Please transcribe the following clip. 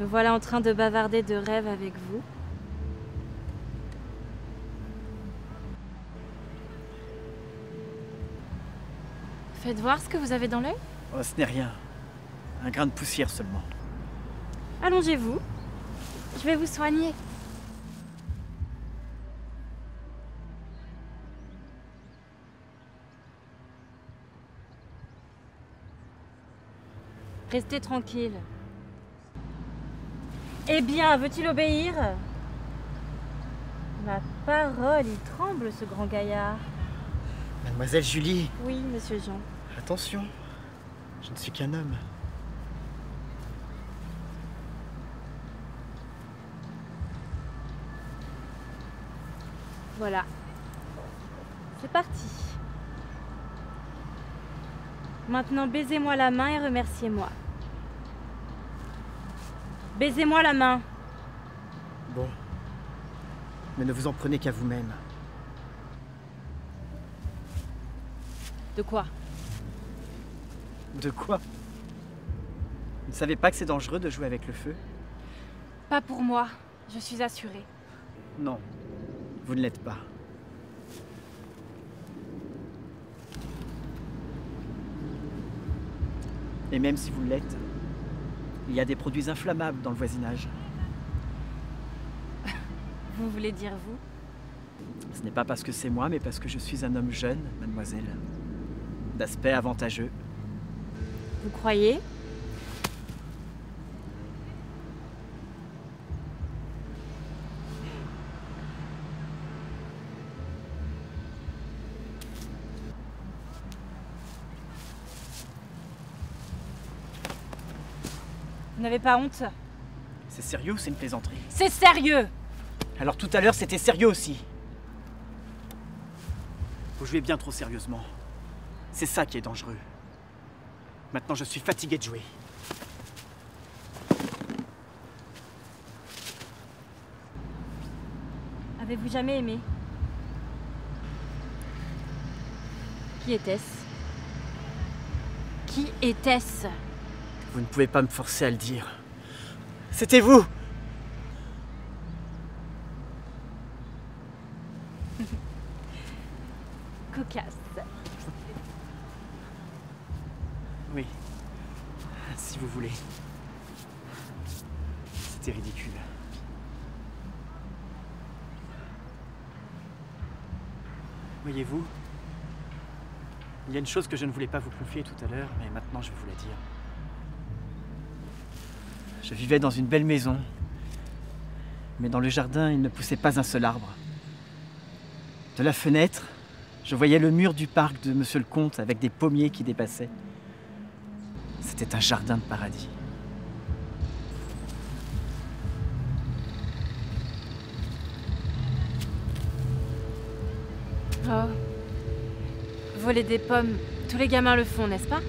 Me voilà en train de bavarder de rêves avec vous. Faites voir ce que vous avez dans l'œil. Oh, ce n'est rien. Un grain de poussière seulement. Allongez-vous. Je vais vous soigner. Restez tranquille. Eh bien, veut-il obéir? Ma parole, il tremble ce grand gaillard. Mademoiselle Julie, Oui, monsieur Jean. attention. Je ne suis qu'un homme. Voilà. C'est parti. Maintenant, baisez-moi la main et remerciez-moi. Baisez-moi la main. Bon. Mais ne vous en prenez qu'à vous-même. De quoi? De quoi? Vous ne savez pas que c'est dangereux de jouer avec le feu? Pas pour moi. Je suis assurée. Non. Vous ne l'êtes pas. Et même si vous l'êtes, il y a des produits inflammables dans le voisinage. Vous voulez dire vous? Ce n'est pas parce que c'est moi, mais parce que je suis un homme jeune, mademoiselle. D'aspect avantageux. Vous croyez? N'avez pas honte C'est sérieux ou c'est une plaisanterie C'est sérieux Alors tout à l'heure, c'était sérieux aussi. Vous jouez bien trop sérieusement. C'est ça qui est dangereux. Maintenant, je suis fatigué de jouer. Avez-vous jamais aimé Qui était-ce? Qui était-ce? Vous ne pouvez pas me forcer à le dire. C'était vous Cocasse. Oui. Si vous voulez. C'était ridicule. Voyez-vous, il y a une chose que je ne voulais pas vous confier tout à l'heure, mais maintenant je vais vous la dire. Je vivais dans une belle maison, mais dans le jardin, il ne poussait pas un seul arbre. De la fenêtre, je voyais le mur du parc de Monsieur le Comte avec des pommiers qui dépassaient. C'était un jardin de paradis. Oh. Voler des pommes, tous les gamins le font, n'est-ce pas?